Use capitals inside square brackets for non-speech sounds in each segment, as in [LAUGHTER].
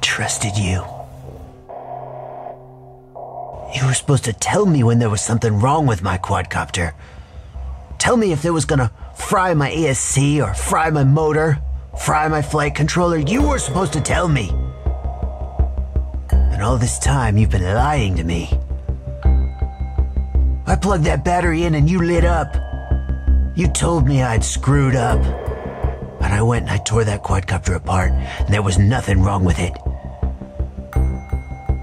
trusted you. You were supposed to tell me when there was something wrong with my quadcopter. Tell me if it was gonna fry my ESC or fry my motor, fry my flight controller. You were supposed to tell me. And all this time, you've been lying to me. I plugged that battery in and you lit up. You told me I'd screwed up. But I went and I tore that quadcopter apart, and there was nothing wrong with it.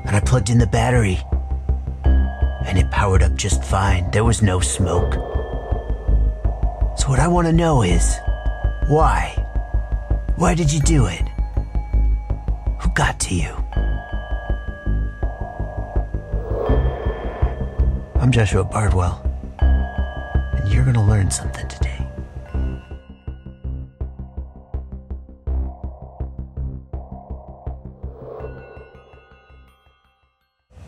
And I plugged in the battery, and it powered up just fine. There was no smoke. So, what I want to know is why? Why did you do it? Who got to you? I'm Joshua Bardwell, and you're going to learn something today.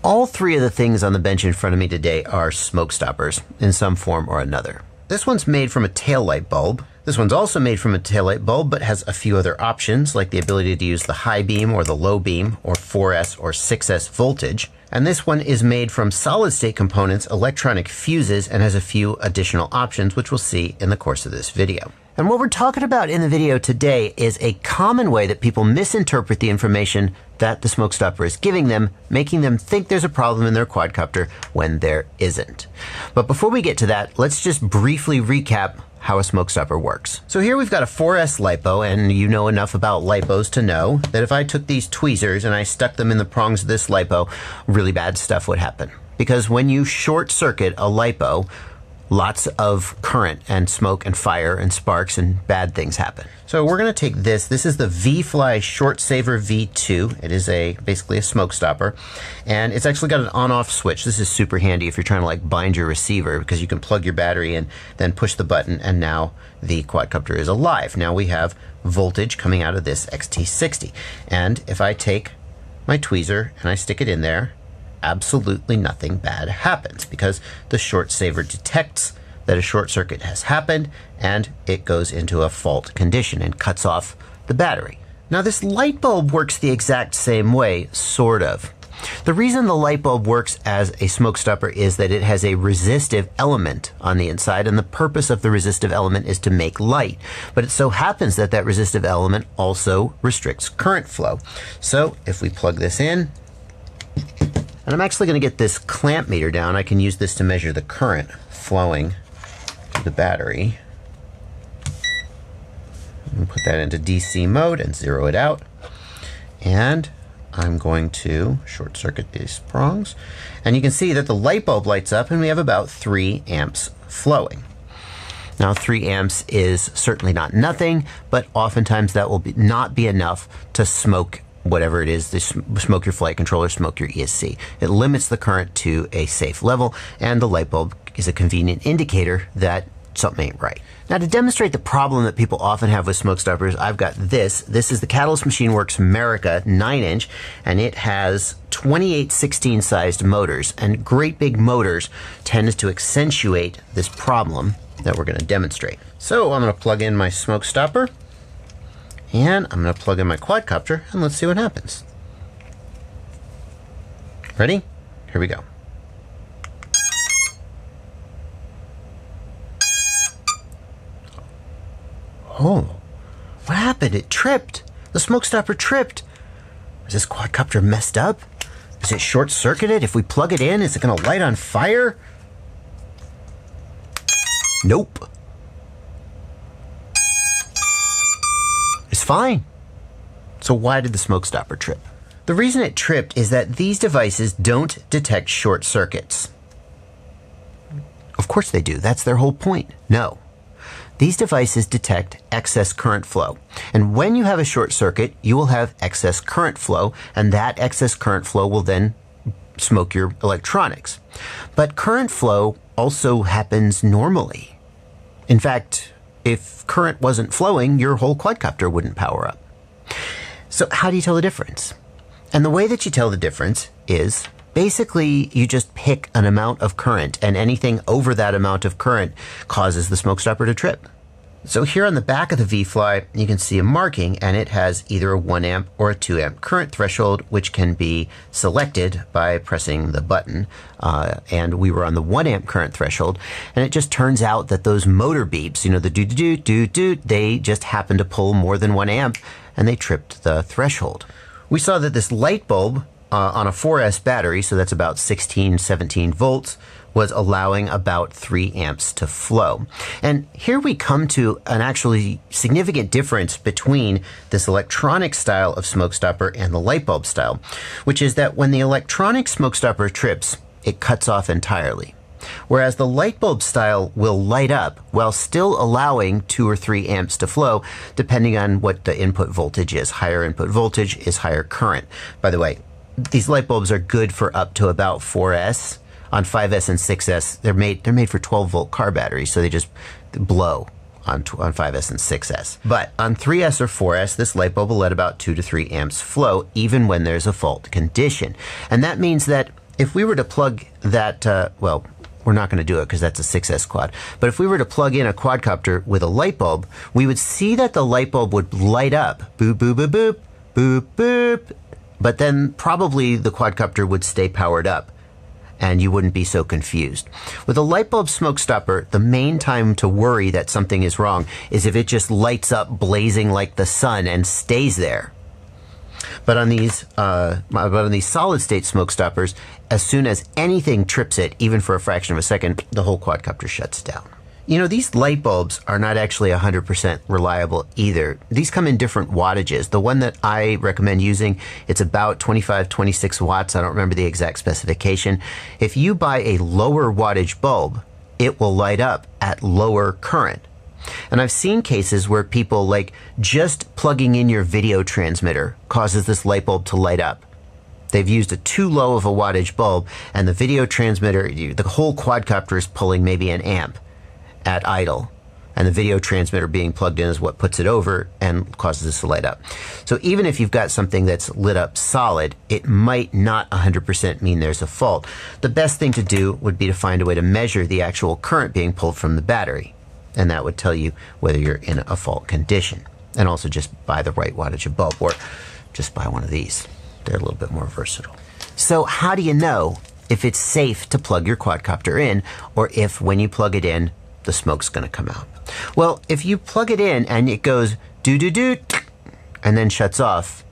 All three of the things on the bench in front of me today are smoke stoppers in some form or another. This one's made from a taillight bulb. This one's also made from a taillight bulb, but has a few other options, like the ability to use the high beam or the low beam, or 4S or 6S voltage. And this one is made from solid state components, electronic fuses, and has a few additional options, which we'll see in the course of this video. And what we're talking about in the video today is a common way that people misinterpret the information that the smoke stopper is giving them, making them think there's a problem in their quadcopter when there isn't. But before we get to that, let's just briefly recap how a smoke stopper works. So here we've got a 4S LiPo, and you know enough about LiPos to know that if I took these tweezers and I stuck them in the prongs of this LiPo, really bad stuff would happen. Because when you short circuit a LiPo, lots of current and smoke and fire and sparks and bad things happen. So we're going to take this. This is the ViFly Short Saver V2. It is a basically a smoke stopper, and it's actually got an on-off switch. This is super handy if you're trying to like bind your receiver because you can plug your battery in, then push the button, and now the quadcopter is alive. Now we have voltage coming out of this XT60, and if I take my tweezer and I stick it in there, absolutely nothing bad happens because the short saver detects that a short circuit has happened and it goes into a fault condition and cuts off the battery. Now, this light bulb works the exact same way, sort of. The reason the light bulb works as a smoke stopper is that it has a resistive element on the inside, and the purpose of the resistive element is to make light. But it so happens that that resistive element also restricts current flow. So if we plug this in, and I'm actually going to get this clamp meter down. I can use this to measure the current flowing to the battery. put that into DC mode and zero it out. And I'm going to short circuit these prongs. And you can see that the light bulb lights up and we have about 3 amps flowing. Now, 3 amps is certainly not nothing, but oftentimes that will be, not be enough to smoke whatever it is, this smoke your flight controller, smoke your ESC. It limits the current to a safe level, and the light bulb is a convenient indicator that something ain't right. Now, to demonstrate the problem that people often have with smoke stoppers, I've got this. This is the Catalyst Machine Works America 9 inch, and it has 28 16 sized motors. And great big motors tends to accentuate this problem that we're going to demonstrate. So, I'm going to plug in my smoke stopper. And I'm going to plug in my quadcopter and let's see what happens. Ready? Here we go. Oh, what happened? It tripped. The smoke stopper tripped. Is this quadcopter messed up? Is it short circuited? If we plug it in, is it going to light on fire? Nope. Fine. So why did the smoke stopper trip? The reason it tripped is that these devices don't detect short circuits. Of course they do. That's their whole point. No. These devices detect excess current flow. And when you have a short circuit, you will have excess current flow, and that excess current flow will then smoke your electronics. But current flow also happens normally. In fact, if current wasn't flowing, your whole quadcopter wouldn't power up. So, how do you tell the difference? And the way that you tell the difference is basically you just pick an amount of current, and anything over that amount of current causes the smoke stopper to trip. So here on the back of the ViFly, you can see a marking and it has either a 1 amp or a 2 amp current threshold, which can be selected by pressing the button. Uh, and we were on the 1 amp current threshold. And it just turns out that those motor beeps, you know, the do do do do do, they just happen to pull more than 1 amp and they tripped the threshold. We saw that this light bulb uh, on a 4S battery, so that's about 16, 17 volts, was allowing about 3 amps to flow. And here we come to an actually significant difference between this electronic style of smoke stopper and the light bulb style, which is that when the electronic smoke stopper trips, it cuts off entirely. Whereas the light bulb style will light up while still allowing 2 or 3 amps to flow, depending on what the input voltage is. Higher input voltage is higher current. By the way, these light bulbs are good for up to about 4S on 5S and 6S, they're made they're made for 12 volt car batteries, so they just blow on on 5S and 6S. But on 3S or 4S, this light bulb will let about 2 to 3 amps flow even when there's a fault condition. And that means that if we were to plug that, uh, well, we're not going to do it because that's a 6S quad. But if we were to plug in a quadcopter with a light bulb, we would see that the light bulb would light up. Boop, boop, boop, boop, boop, boop. But then probably the quadcopter would stay powered up and you wouldn't be so confused. With a light bulb smoke stopper, the main time to worry that something is wrong is if it just lights up blazing like the sun and stays there. But on these, uh, but on these solid state smoke stoppers, as soon as anything trips it, even for a fraction of a second, the whole quadcopter shuts down. You know, these light bulbs are not actually 100% reliable either. These come in different wattages. The one that I recommend using, it's about 25, 26 watts. I don't remember the exact specification. If you buy a lower wattage bulb, it will light up at lower current. And I've seen cases where people like just plugging in your video transmitter causes this light bulb to light up. They've used a too low of a wattage bulb and the video transmitter, the whole quadcopter is pulling maybe an amp at idle. And the video transmitter being plugged in is what puts it over and causes this to light up. So even if you've got something that's lit up solid, it might not 100% mean there's a fault. The best thing to do would be to find a way to measure the actual current being pulled from the battery. And that would tell you whether you're in a fault condition. And also just buy the right wattage of bulb or just buy one of these. They're a little bit more versatile. So how do you know if it's safe to plug your quadcopter in or if when you plug it in, the smoke's going to come out. Well, if you plug it in and it goes do do do and then shuts off,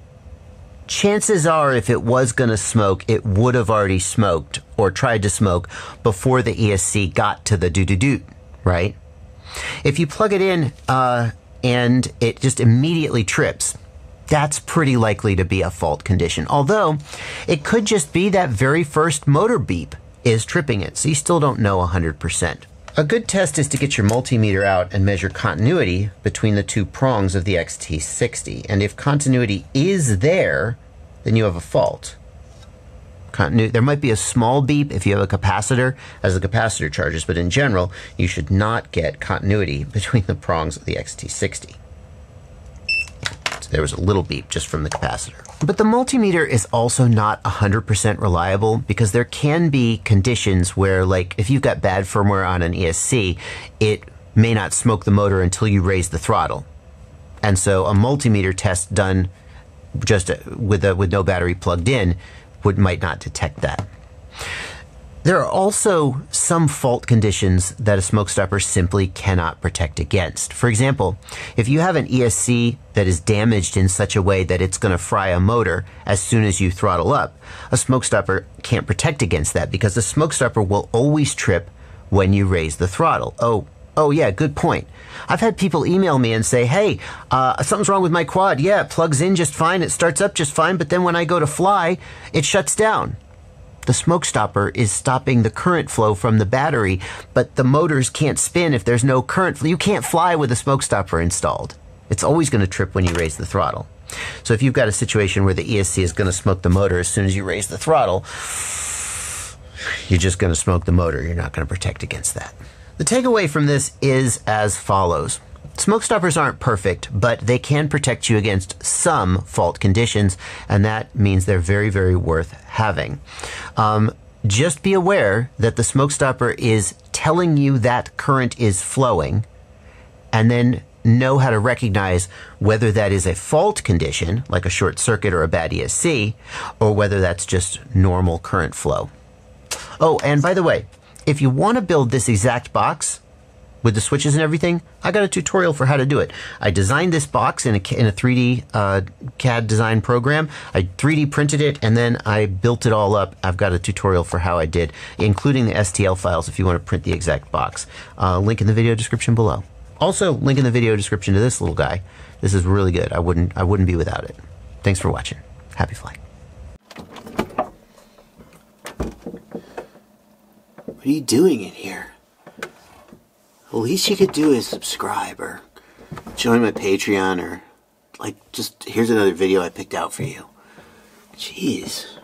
chances are if it was going to smoke, it would have already smoked or tried to smoke before the ESC got to the do do do, right? If you plug it in uh, and it just immediately trips, that's pretty likely to be a fault condition. Although it could just be that very first motor beep is tripping it, so you still don't know 100%. A good test is to get your multimeter out and measure continuity between the two prongs of the XT60. And if continuity is there, then you have a fault. Continu there might be a small beep if you have a capacitor as the capacitor charges, but in general, you should not get continuity [LAUGHS] between the prongs of the XT60. There was a little beep just from the capacitor. But the multimeter is also not 100% reliable because there can be conditions where, like, if you've got bad firmware on an ESC, it may not smoke the motor until you raise the throttle. And so a multimeter test done just uh, with, a, with no battery plugged in would might not detect that. There are also some fault conditions that a smoke stopper simply cannot protect against. For example, if you have an ESC that is damaged in such a way that it's going to fry a motor as soon as you throttle up, a smoke stopper can't protect against that because the smoke stopper will always trip when you raise the throttle. Oh, oh yeah, good point. I've had people email me and say, hey, uh, something's wrong with my quad. Yeah, it plugs in just fine, it starts up just fine, but then when I go to fly, it shuts down the smoke stopper is stopping the current flow from the battery, but the motors can't spin if there's no current flow. You can't fly with a smoke stopper installed. It's always going to trip when you raise the throttle. So if you've got a situation where the ESC is going to smoke the motor as soon as you raise the throttle, you're just going to smoke the motor. You're not going to protect against that. The takeaway from this is as follows. Smoke stoppers aren't perfect, but they can protect you against some fault conditions, and that means they're very, very worth having. Um, just be aware that the smoke stopper is telling you that current is flowing, and then know how to recognize whether that is a fault condition, like a short circuit or a bad ESC, or whether that's just normal current flow. Oh, and by the way, if you want to build this exact box with the switches and everything, I got a tutorial for how to do it. I designed this box in a, in a 3D uh, CAD design program. I 3D printed it and then I built it all up. I've got a tutorial for how I did, including the STL files if you want to print the exact box. Uh, link in the video description below. Also, link in the video description to this little guy. This is really good. I wouldn't I wouldn't be without it. Thanks for watching. Happy flying. What are you doing in here? The least you could do is subscribe or join my Patreon or like just here's another video I picked out for you. Jeez.